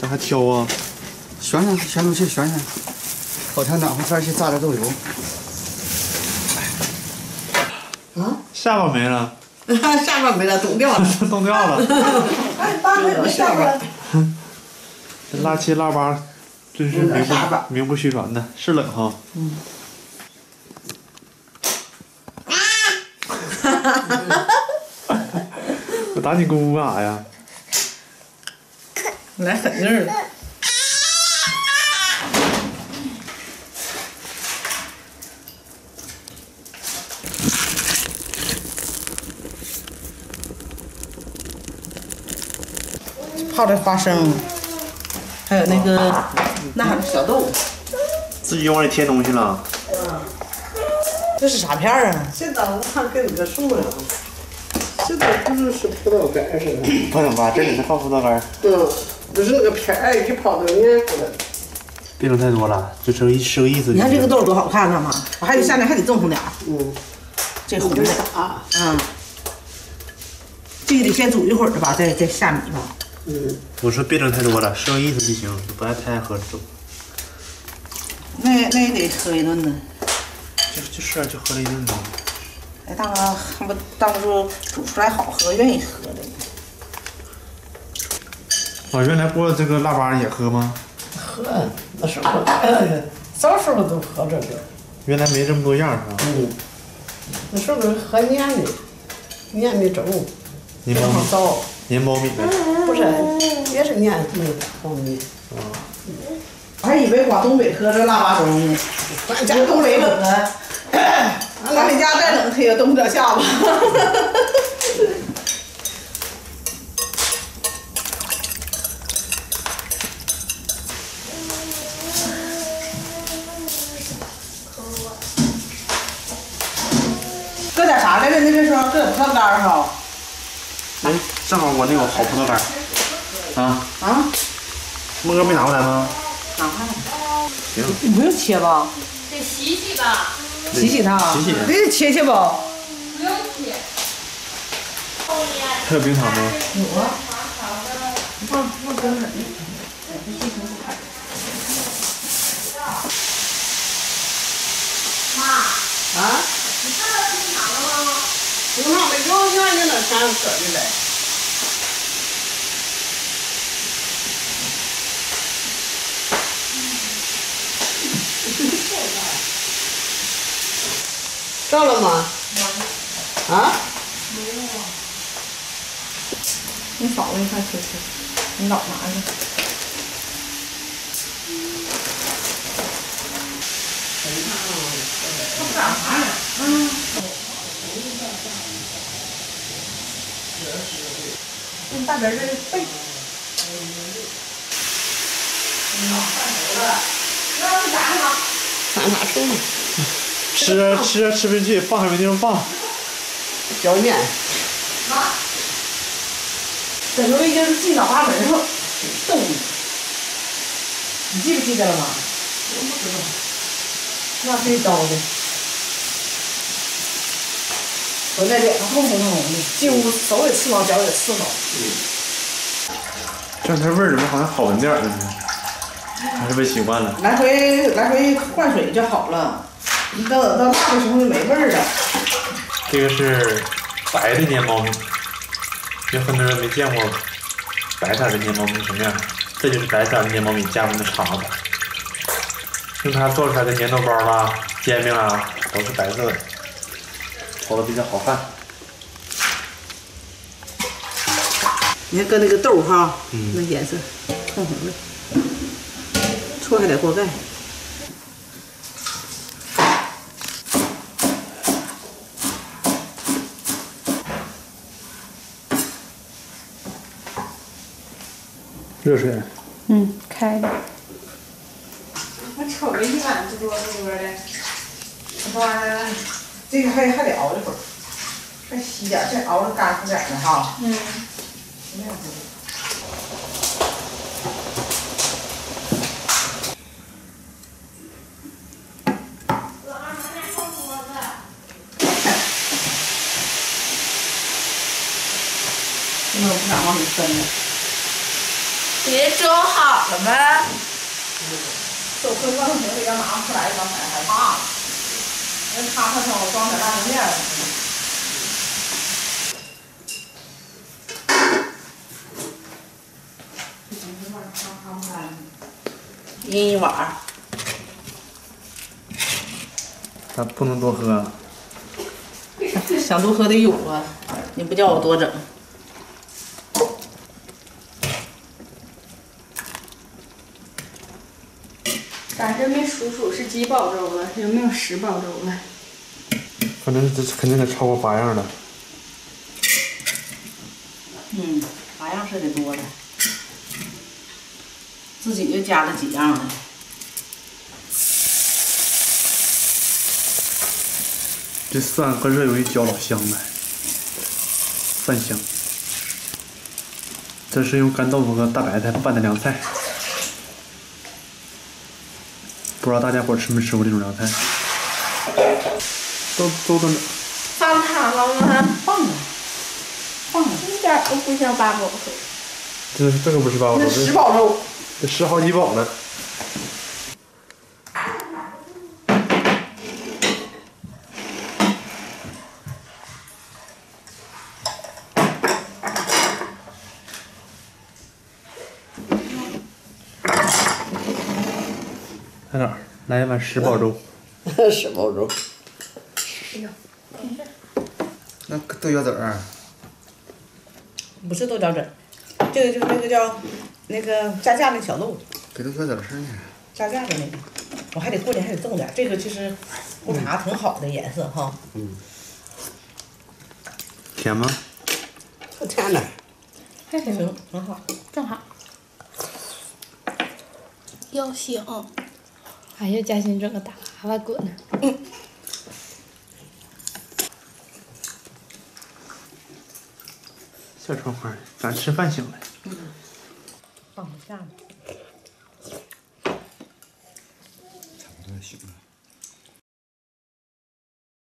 这还挑啊？旋旋，旋出去，旋旋。烤全暖和天去炸点豆油。啊？下巴没了。下巴没了，冻掉了。冻掉了。哎，下巴。这腊七腊八，真是名不名不虚传的，是冷哈。嗯。打你姑姑干啥呀？来狠劲儿了。泡的花生，还有那个那小豆。自己往里添东西了。嗯。这是啥片儿啊？这当我看跟你个树了。这都不是是葡萄干似的。不能吧？这里是放葡萄干。嗯，不是那个片儿，一泡都黏糊了。别整太多了，就这一是个意思。你看这个豆多好看呢嘛！我还得下面还得种上点儿。嗯。这红的啊。嗯。这个得先煮一会儿吧，再再下米吧。嗯。我说别整太多了，是个意思就行，不爱太爱喝粥。那那也得喝一顿呢。就就是啊，就喝了一顿粥。哎，当个还不当初煮出来好喝，愿意喝的。哦，原来过这个腊八也喝吗？喝，那时候，啥时候都喝这个。原来没这么多样是吧？嗯。那时候喝黏的，黏的粥。黏苞米。黏苞米。不是，也是黏那个苞米。啊。我还以为往东北喝这腊八粥呢。咱家东北冷啊。咱们家再冷，它也冻不了下巴。搁点啥来着？那边说搁点葡萄干儿哈。哎，正好我那有好葡萄干儿。啊。啊。梦哥没拿过来吗？拿过来。行。你不用切吧？得洗洗吧。洗洗它，洗洗，得切切不？不用切。还有冰糖吗？有啊。放放搁哪呢？妈。啊？你看到冰糖了吗？冰糖没有，远远的看搁的嘞。到了吗？啊？没有啊。你嫂子一块切切，你老拿去。他干啥呀？嗯。你吃啊吃啊吃不进去，放还没地方放。浇面。啊。整个已经是进脑花门上，冻的。你记不记得了吗？我不知道。那最糟的。回来脸上红红红的，进屋手也刺挠，脚也刺挠。嗯。这两天味儿怎么好像好闻点了呢？还是不习惯了。来回来回换水就好了。你到到辣的时候就没味儿了。这个是白的粘苞米，有很多人没见过白色的粘苞米什么样。这就是白色的粘苞米加工的肠子，用它做出来的粘豆包啦、煎饼啦都是白色的，炒的比较好看。你看搁那个豆哈，那颜色红红的，戳开点锅盖。热水，嗯，开的。我瞅着一碗多多多多的，妈的，这个还还得熬一会儿，再稀点，再熬的干乎点呢，哈。嗯。现。我二妈家空桌子。我不敢往里分了。别蒸好了吗？都快忘形给咱拿不出来，刚才害怕了。人咔咔声，我装点辣椒面儿。一一碗儿，咱不能多喝。想多喝得有啊，你不叫我多整。咱这没数数是几宝粥了，有没有十宝粥了？反正这肯定得超过八样了。嗯，八样是得多的，自己又加了几样了。这蒜和热油一浇老香了，蒜香。这是用干豆腐和大白菜拌的凉菜，不知道大家伙吃没吃过这种凉菜？都都跟放糖了吗？放了，放了，一点都不像八宝粥。这这可不是八宝粥，这十宝粥。这十好几宝了。在哪儿？来一碗十宝粥。十包粥。哎呀那豆角籽儿，不是豆角籽儿，这个就是那个叫那个加价那小豆，给豆角籽儿吃呢。加价的那个，我还得过年还得种点儿。这个其实不茶挺好的颜色哈，嗯 甜吗？不甜的。还行，挺挺好。正好。要醒。哎呀，嘉欣整个大娃娃滚呢。小窗花，咱吃饭行了。放不下了。差不多行了。